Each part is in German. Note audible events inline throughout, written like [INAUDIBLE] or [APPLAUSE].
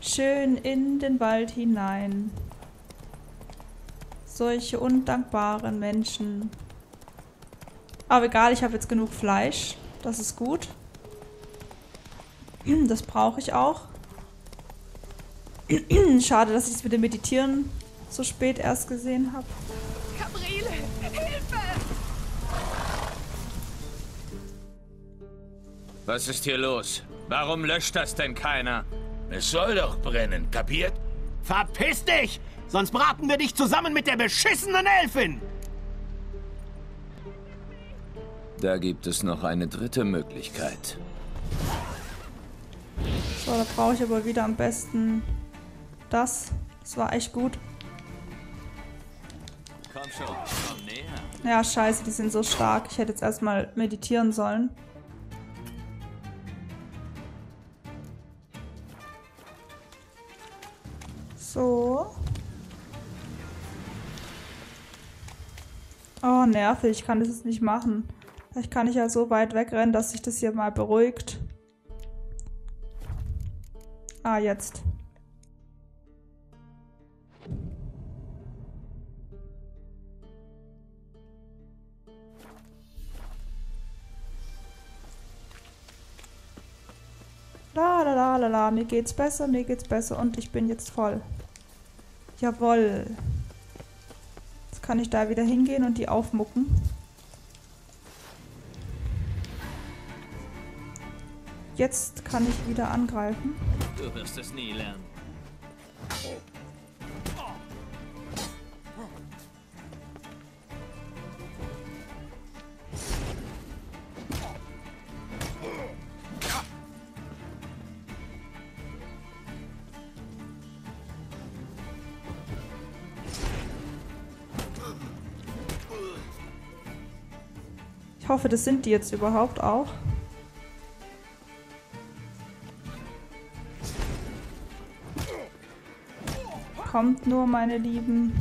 Schön in den Wald hinein. Solche undankbaren Menschen. Aber egal, ich habe jetzt genug Fleisch. Das ist gut. [CLEARS THROAT] Das brauche ich auch. [CLEARS THROAT] Schade, dass ich es mit dem Meditieren so spät erst gesehen habe. Gabriele, Hilfe! Was ist hier los? Warum löscht das denn keiner? Es soll doch brennen, kapiert? Verpiss dich! Sonst braten wir dich zusammen mit der beschissenen Elfin! Da gibt es noch eine dritte Möglichkeit. So, da brauche ich aber wieder am besten das. Das war echt gut. Komm schon, komm näher. Ja, scheiße, die sind so stark. Ich hätte jetzt erstmal meditieren sollen. So. Oh, nervig. Ich kann das jetzt nicht machen. Vielleicht kann ich ja so weit wegrennen, dass sich das hier mal beruhigt. Ah, jetzt. La la la la la, mir geht's besser, mir geht's besser und ich bin jetzt voll. Jawoll. Jetzt kann ich da wieder hingehen und die aufmucken. Jetzt kann ich wieder angreifen. Du wirst es nie lernen. Ich hoffe, das sind die jetzt überhaupt auch. Kommt nur, meine Lieben.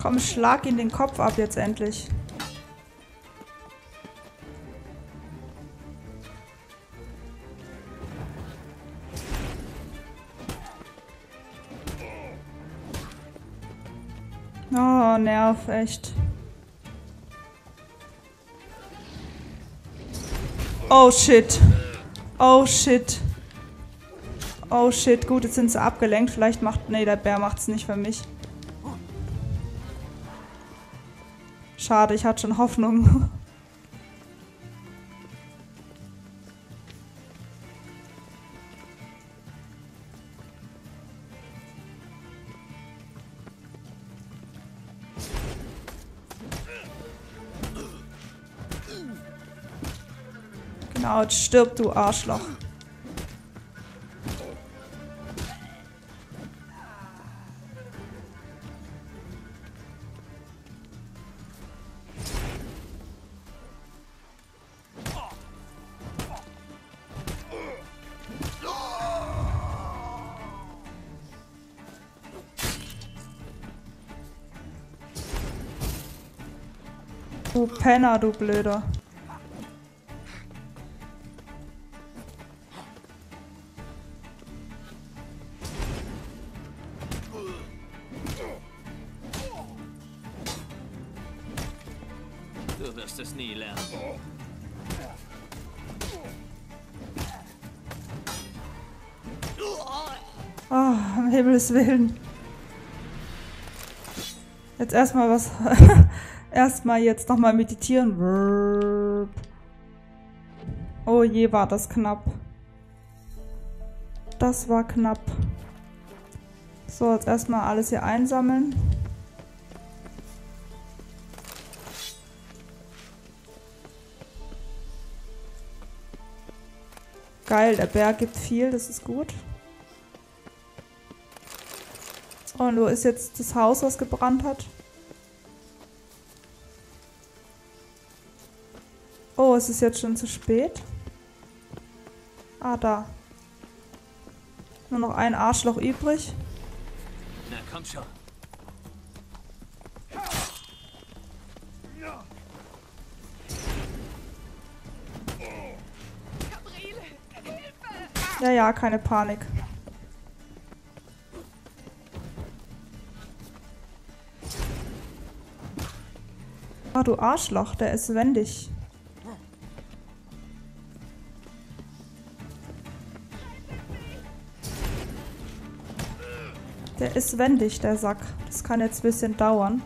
Komm, schlag ihn den Kopf ab jetzt endlich. Oh, Nerv, echt. Oh shit. Oh shit. Oh shit, gut, jetzt sind sie abgelenkt. Vielleicht macht. Nee, der Bär macht's nicht für mich. Schade, ich hatte schon Hoffnung. Genau, stirb, du Arschloch. Du Penner, du Blöder. Du wirst es nie lernen. Oh, um Himmels Willen. Jetzt erstmal was. [LAUGHS] erstmal jetzt nochmal meditieren. Oh je, war das knapp. Das war knapp. So, jetzt erstmal alles hier einsammeln. Geil, der Berg gibt viel, das ist gut. Und wo ist jetzt das Haus, was gebrannt hat? Es ist jetzt schon zu spät. Ah, da. Nur noch ein Arschloch übrig. Na komm schon. Ja, ja, keine Panik. Ah, du Arschloch, der ist wendig. Der ist wendig, der Sack. Das kann jetzt ein bisschen dauern.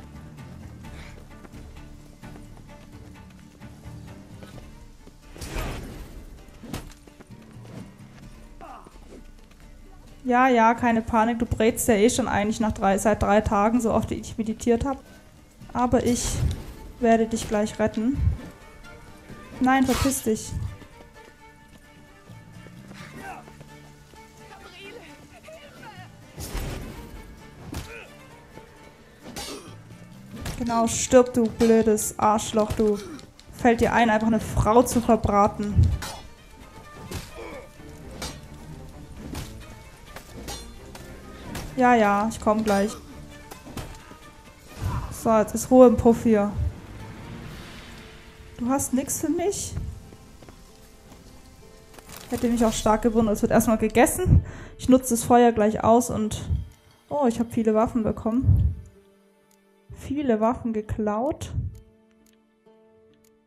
Ja, ja, keine Panik. Du brätst ja eh schon eigentlich nach drei, seit drei Tagen, so oft ich meditiert habe. Aber ich werde dich gleich retten. Nein, verpiss dich. Hilfe! Genau, stirb, du blödes Arschloch, du. Fällt dir ein, einfach eine Frau zu verbraten. Ja, ja, ich komme gleich. So, jetzt ist Ruhe im Puff hier. Du hast nichts für mich? Hätte mich auch stark gewundert. Es wird erstmal gegessen. Ich nutze das Feuer gleich aus und... Oh, ich habe viele Waffen bekommen. Viele Waffen geklaut.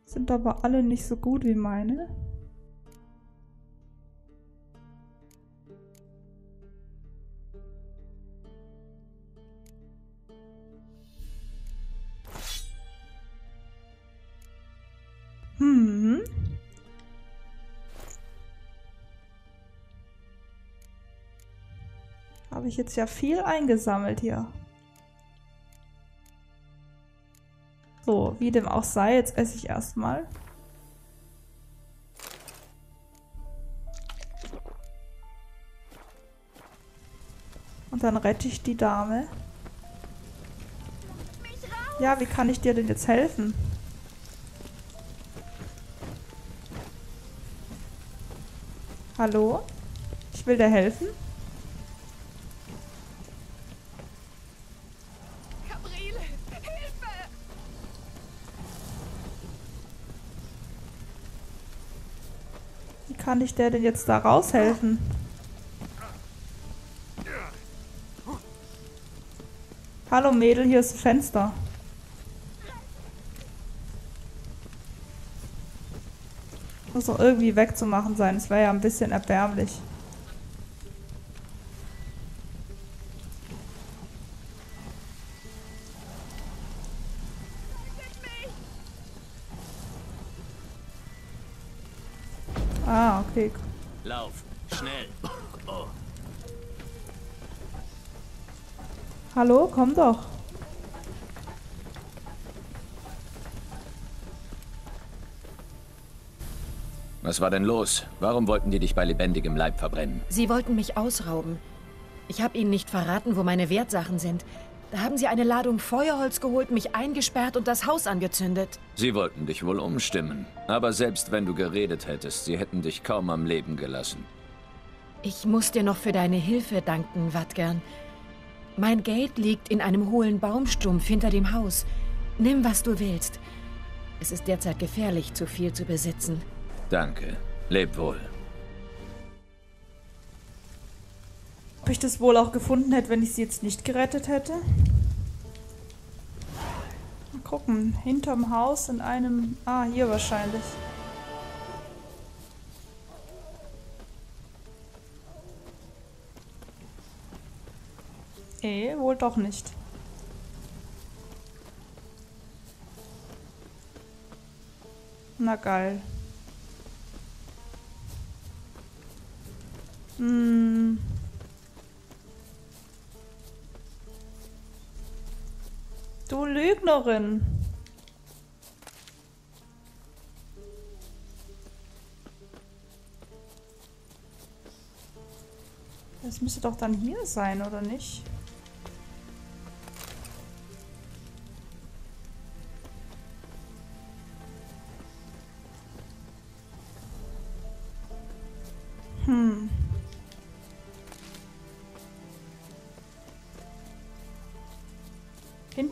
Sind aber alle nicht so gut wie meine. Hm. Habe ich jetzt ja viel eingesammelt hier. So, wie dem auch sei, jetzt esse ich erstmal. Und dann rette ich die Dame. Ja, wie kann ich dir denn jetzt helfen? Hallo? Ich will dir helfen. Kann ich der denn jetzt da raushelfen? Hallo Mädel, hier ist das Fenster. Muss doch irgendwie wegzumachen sein. Es wäre ja ein bisschen erbärmlich. Okay. Lauf, schnell. Hallo, komm doch. Was war denn los? Warum wollten die dich bei lebendigem Leib verbrennen? Sie wollten mich ausrauben. Ich habe ihnen nicht verraten, wo meine Wertsachen sind. Da haben sie eine Ladung Feuerholz geholt, mich eingesperrt und das Haus angezündet. Sie wollten dich wohl umstimmen. Aber selbst wenn du geredet hättest, sie hätten dich kaum am Leben gelassen. Ich muss dir noch für deine Hilfe danken, Watgern. Mein Geld liegt in einem hohlen Baumstumpf hinter dem Haus. Nimm, was du willst. Es ist derzeit gefährlich, zu viel zu besitzen. Danke. Leb wohl. Ob ich das wohl auch gefunden hätte, wenn ich sie jetzt nicht gerettet hätte? Mal gucken. Hinterm Haus in einem... Ah, hier wahrscheinlich. Eh, wohl doch nicht. Na geil. Hm. Du Lügnerin. Das müsste doch dann hier sein, oder nicht?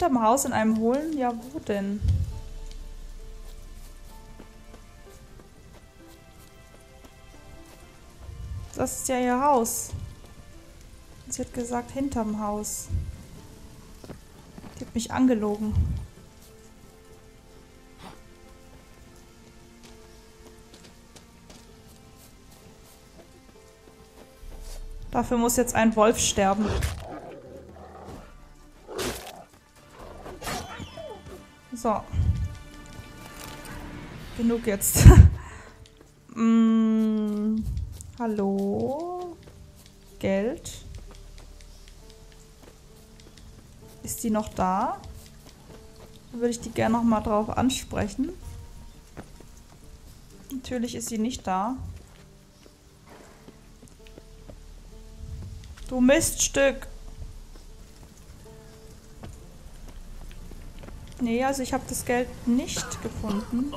Hinterm Haus in einem hohlen? Ja, wo denn? Das ist ja ihr Haus. Sie hat gesagt, hinterm Haus. Die hat mich angelogen. Dafür muss jetzt ein Wolf sterben. So. Genug jetzt. [LAUGHS] mm, hallo? Geld? Ist die noch da? Dann würde ich die gerne noch mal drauf ansprechen. Natürlich ist sie nicht da. Du Miststück. Nee, also ich habe das Geld nicht gefunden.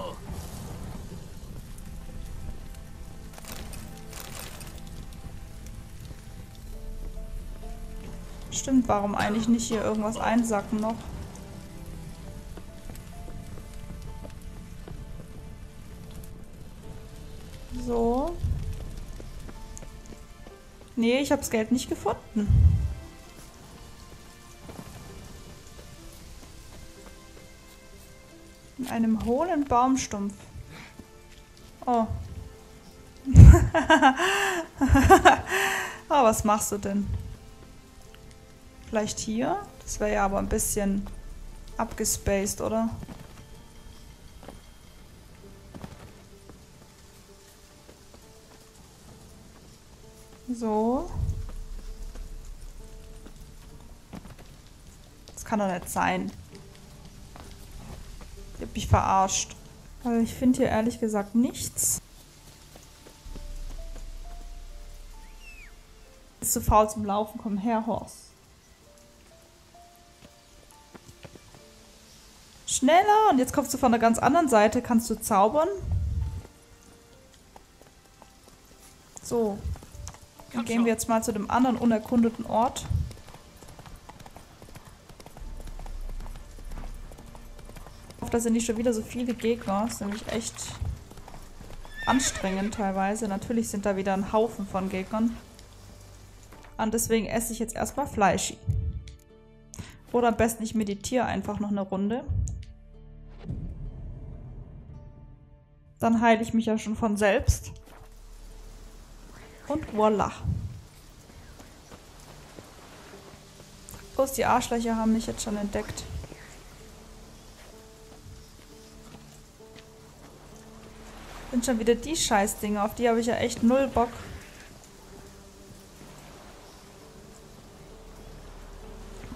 Stimmt, warum eigentlich nicht hier irgendwas einsacken noch? So. Nee, ich habe das Geld nicht gefunden. Einem hohlen Baumstumpf. Oh. oh, [LAUGHS] was machst du denn? Vielleicht hier? Das wäre ja aber ein bisschen abgespaced, oder? So. Das kann doch nicht sein. Mich verarscht. Aber ich finde hier ehrlich gesagt nichts. Ist zu faul zum Laufen. Komm her, Horst. Schneller! Und jetzt kommst du von der ganz anderen Seite. Kannst du zaubern? So. Dann gehen wir jetzt mal zu dem anderen unerkundeten Ort. Ich hoffe, da sind nicht schon wieder so viele Gegner. Das ist nämlich echt anstrengend teilweise. Natürlich sind da wieder ein Haufen von Gegnern. Und deswegen esse ich jetzt erstmal Fleisch. Oder am besten ich meditiere einfach noch eine Runde. Dann heile ich mich ja schon von selbst. Und voila. Bloß die Arschlöcher haben mich jetzt schon entdeckt. Sind schon wieder die Scheißdinger, auf die habe ich ja echt null Bock.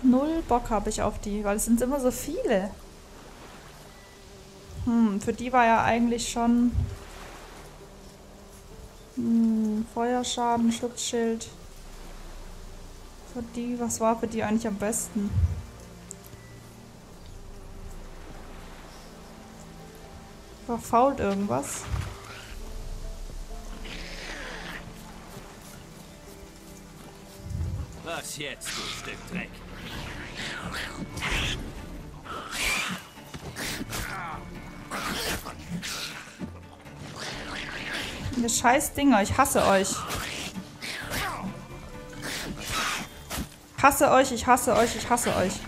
Null Bock habe ich auf die, weil es sind immer so viele. Hm, für die war ja eigentlich schon hm, Feuerschaden, Schutzschild. Für die, was war für die eigentlich am besten? Verfault irgendwas? Was jetzt, du Stück Dreck? Ihr scheiß Dinger, ich hasse euch. Hasse euch, ich hasse euch, ich hasse euch.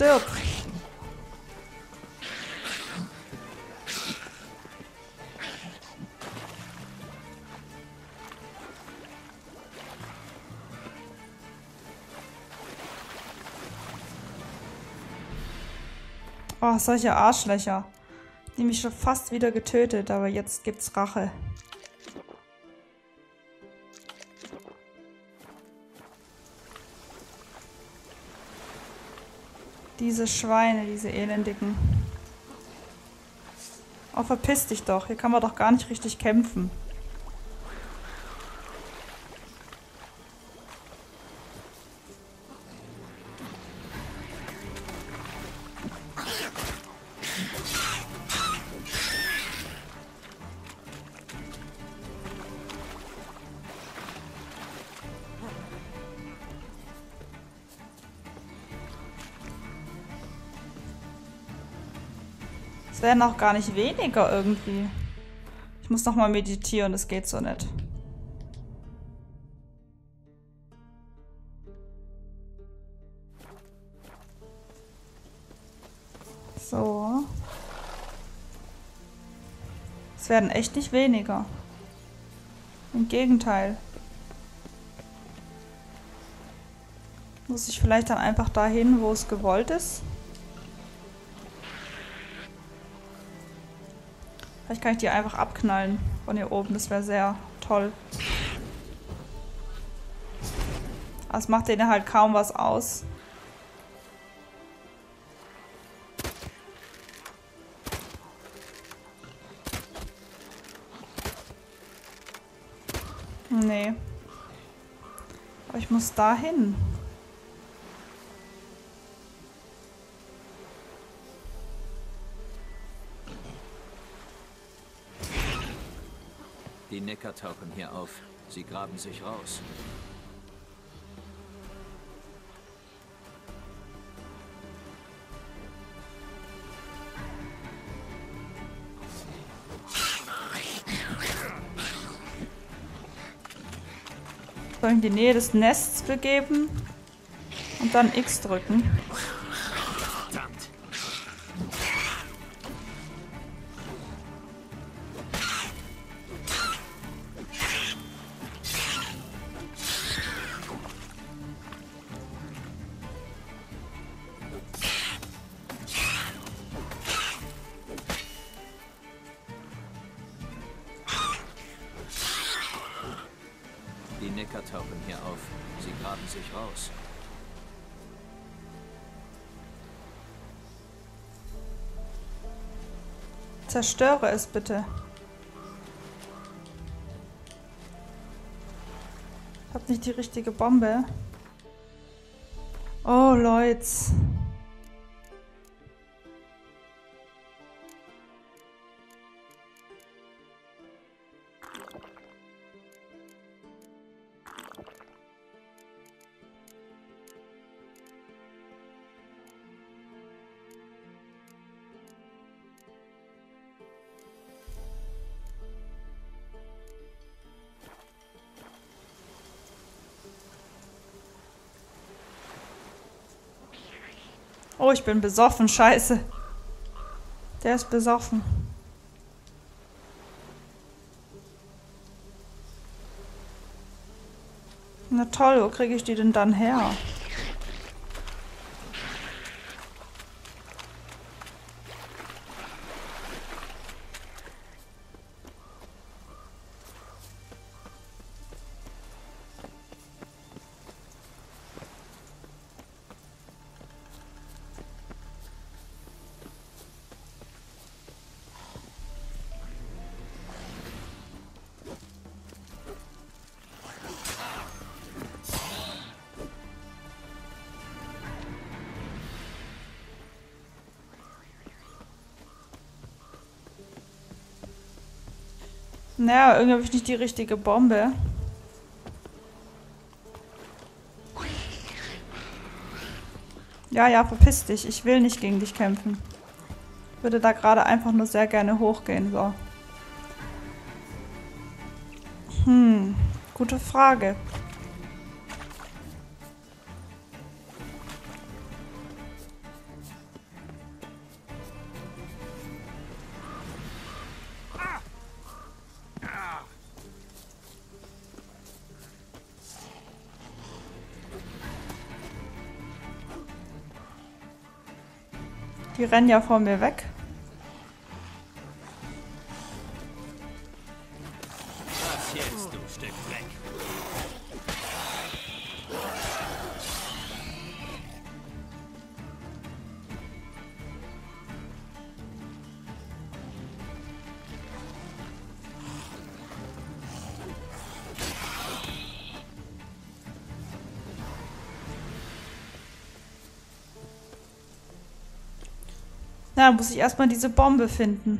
Stirb. Oh, solche Arschlöcher. Die mich schon fast wieder getötet, aber jetzt gibt's Rache. Diese Schweine, diese elendigen. Oh, verpiss dich doch. Hier kann man doch gar nicht richtig kämpfen. Es werden auch gar nicht weniger irgendwie. Ich muss noch mal meditieren, das geht so nicht. So. Es werden echt nicht weniger. Im Gegenteil. Muss ich vielleicht dann einfach dahin, wo es gewollt ist? Vielleicht kann ich die einfach abknallen von hier oben. Das wäre sehr toll. Es macht denen halt kaum was aus. Nee. Aber ich muss dahin. Die Necker tauchen hier auf. Sie graben sich raus. Soll ich in die Nähe des Nests begeben? Und dann X drücken. Graben sich raus. Zerstöre es bitte. Ich hab nicht die richtige Bombe. Oh, Leute. Oh, ich bin besoffen. Scheiße. Der ist besoffen. Na toll, wo kriege ich die denn dann her? Naja, irgendwie habe ich nicht die richtige Bombe. Ja, ja, verpiss dich. Ich will nicht gegen dich kämpfen. Ich würde da gerade einfach nur sehr gerne hochgehen. So. Hm, gute Frage. Die rennen ja vor mir weg. Na, muss ich erstmal diese Bombe finden.